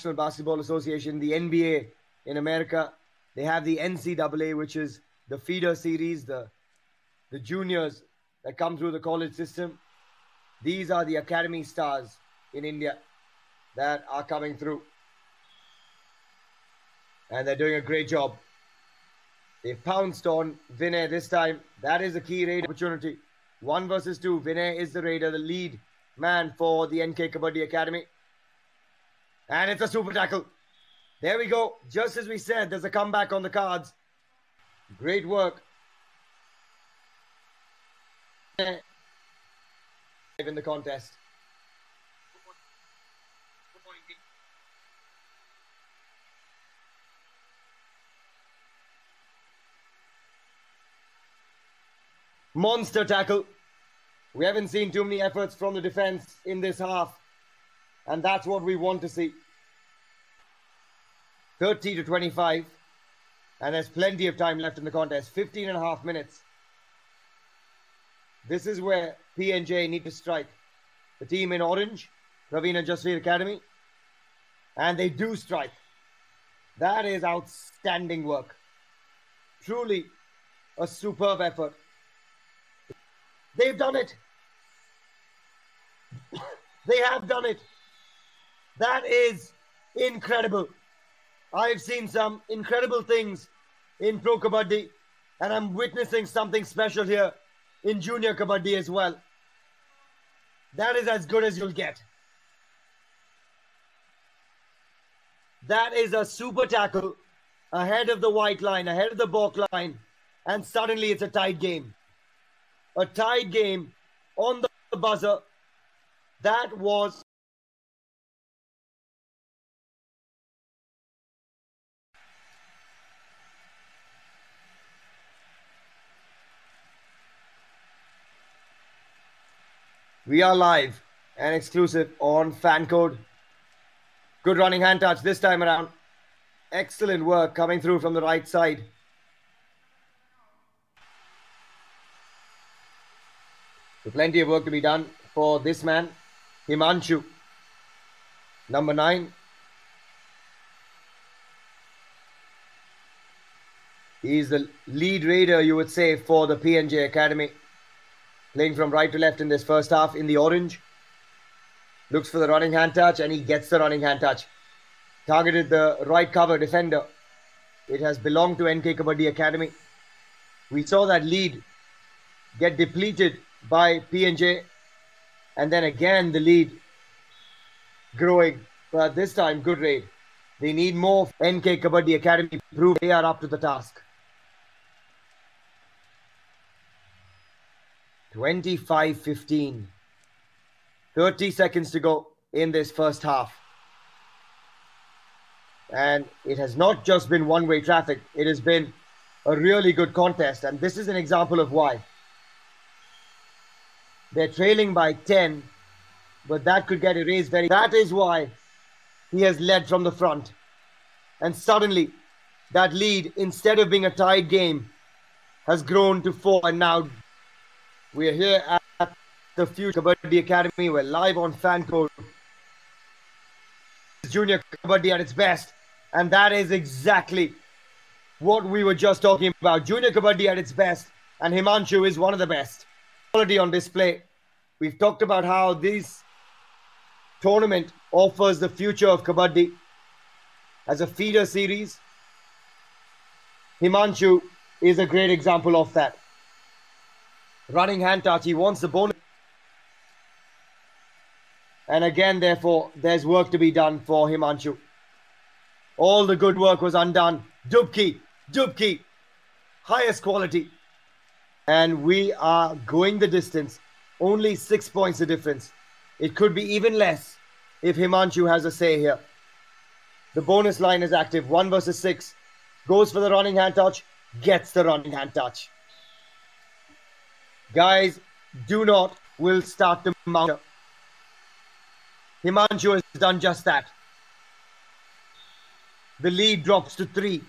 National Basketball Association, the NBA in America. They have the NCAA, which is the feeder series, the the juniors that come through the college system. These are the academy stars in India that are coming through. And they're doing a great job. They've pounced on Vinay this time. That is a key raid opportunity. One versus two. Vinay is the raider, the lead man for the NK Kabaddi Academy. And it's a super tackle. There we go. Just as we said, there's a comeback on the cards. Great work. In the contest. Monster tackle. We haven't seen too many efforts from the defense in this half. And that's what we want to see. 30 to 25. And there's plenty of time left in the contest 15 and a half minutes. This is where PNJ need to strike. The team in orange, Ravina Jasvir Academy. And they do strike. That is outstanding work. Truly a superb effort. They've done it. they have done it. That is incredible. I've seen some incredible things in Pro Kabaddi, and I'm witnessing something special here in Junior Kabaddi as well. That is as good as you'll get. That is a super tackle ahead of the white line, ahead of the balk line, and suddenly it's a tight game. A tight game on the buzzer. That was We are live and exclusive on FanCode. Good running hand touch this time around. Excellent work coming through from the right side. So plenty of work to be done for this man, Himanshu. Number nine. He's the lead raider, you would say, for the PNJ Academy playing from right to left in this first half in the orange. Looks for the running hand touch and he gets the running hand touch. Targeted the right cover defender. It has belonged to NK Kabaddi Academy. We saw that lead get depleted by PNJ and then again the lead growing. But this time, good raid. They need more NK Kabaddi Academy prove they are up to the task. 25 15. 30 seconds to go in this first half. And it has not just been one way traffic, it has been a really good contest. And this is an example of why. They're trailing by 10, but that could get erased very. That is why he has led from the front. And suddenly, that lead, instead of being a tied game, has grown to four. And now we are here at the Future Kabaddi Academy. We're live on FanCode. Junior Kabaddi at its best. And that is exactly what we were just talking about. Junior Kabaddi at its best. And Himanshu is one of the best. Quality on display. We've talked about how this tournament offers the future of Kabaddi as a feeder series. Himanshu is a great example of that. Running hand touch. He wants the bonus. And again, therefore, there's work to be done for Himanshu. All the good work was undone. Dubki, Dubki, highest quality. And we are going the distance. Only six points the difference. It could be even less if Himanshu has a say here. The bonus line is active. One versus six. Goes for the running hand touch. Gets the running hand touch. Guys, do not We'll start to mount. Himanshu has done just that. The lead drops to three.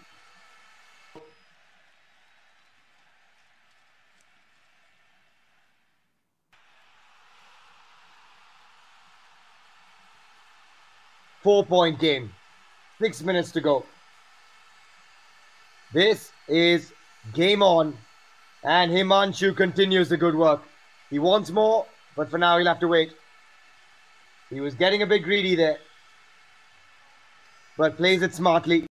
Four point game. Six minutes to go. This is game on. And Himanshu continues the good work. He wants more, but for now he'll have to wait. He was getting a bit greedy there. But plays it smartly.